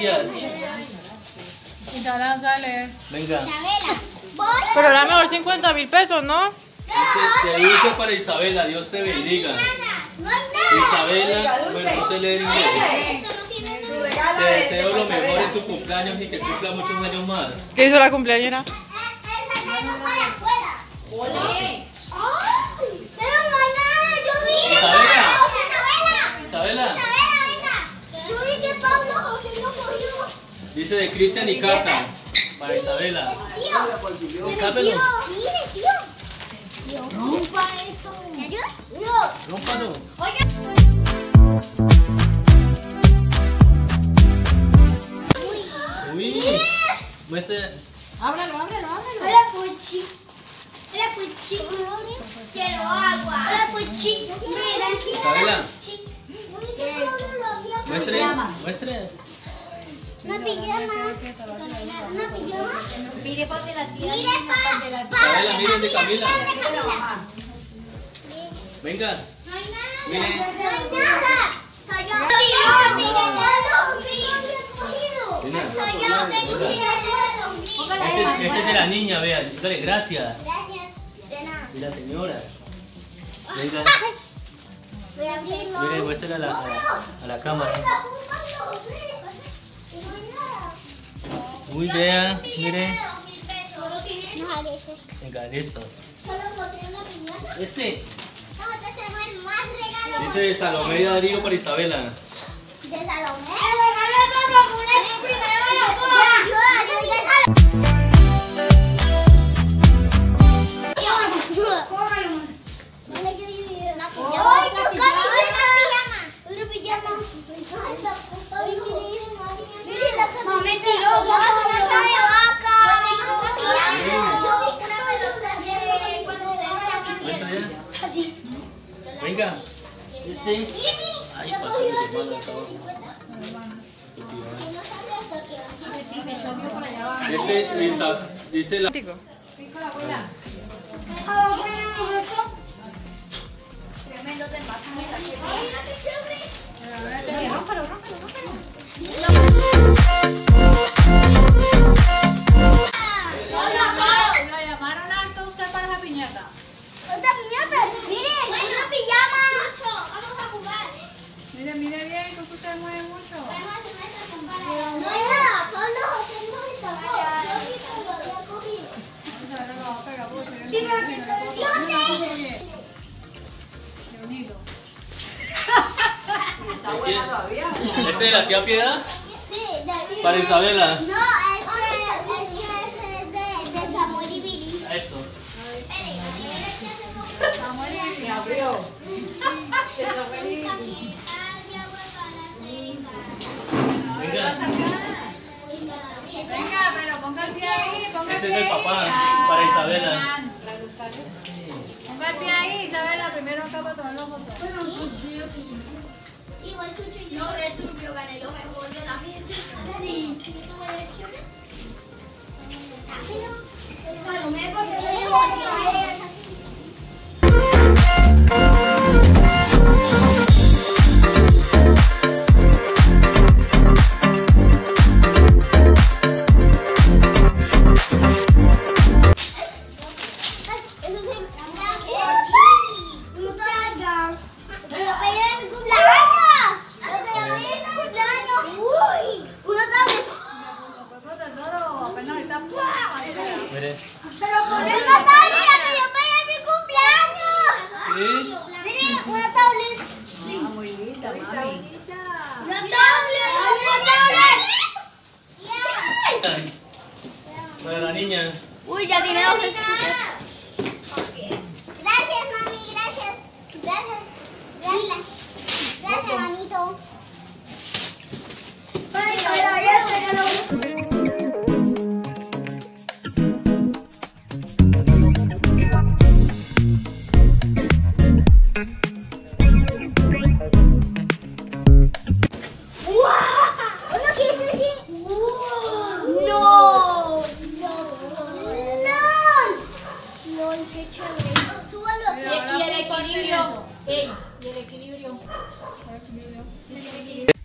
Gracias. Isabela sale. Venga. Pero era mejor 50 mil pesos, ¿no? Dice, te dice para Isabela, Dios te bendiga. Isabela, bueno, usted le Te deseo lo mejor en tu cumpleaños y que cumpla muchos años más. ¿Qué hizo la cumpleañera? Hola. Pero mamá, yo vi. Isabela. Isabela. Dice de Cristian y Cata. Para Isabela. Tío. Destápelo. Mire, tío. Tío. Rompa eso. ¿Me ayuda? No. Rómpalo. Uy. Muestra. Ábralo, ábralo, ábralo. Hola, Puchi. Hola, Puchi. Quiero agua. Hola, Puchi. Mira, aquí. Isabela. ¿Qué es? Muestre. Muestre. Una pijama. Una pijama. Mire, parte la tía. Mire, pa. Miren de Camila. de Camila. Venga. No hay nada. Miren. No hay nada. Soy yo. Soy yo. Soy yo. Soy yo. Que ir a hacer Este, este es de la niña, vean. Dale, gracias. Gracias. De nada. Y la señora. Venga. Voy a abrirlo. Mire, muéstrale a la, a la, a la cámara. Uy, vean. Mire. No parece. Venga, listo. Solo encontré una piñata. Este. No, este es el más regalo. Dice de Salomé Darío para Isabela. Este Isa- dice la. Tremendo te Mire, mire bien, que usted mueve mucho. No hay nada. Pablo José no. Yo vi que lo había cogido. Isabela lo va a pegar porque yo no Sí, no yo sé. bien. Qué bonito. ¿Ese es de la tía Piedad? Sí, de Para Isabela. No, este, este es de, de Samuel y Billy. Eso. Abrió. Venga, pero ponga el pie ahí, ponga el Ese pie es del ahí. papá, Ah, para Isabela. Ponga el pie ahí, Isabela, primero acá para tomar los fotos. Igual Chucho y yo. No, gané lo mejor de la fiesta. Sí. Pero, Mire. Sí. Ah, muy linda, mami. Para la niña. Uy, ya tiene dos Gracias, mami, gracias. Gracias. Gracias. Gracias, manito. Pero Ahora Y el equilibrio. el equilibrio.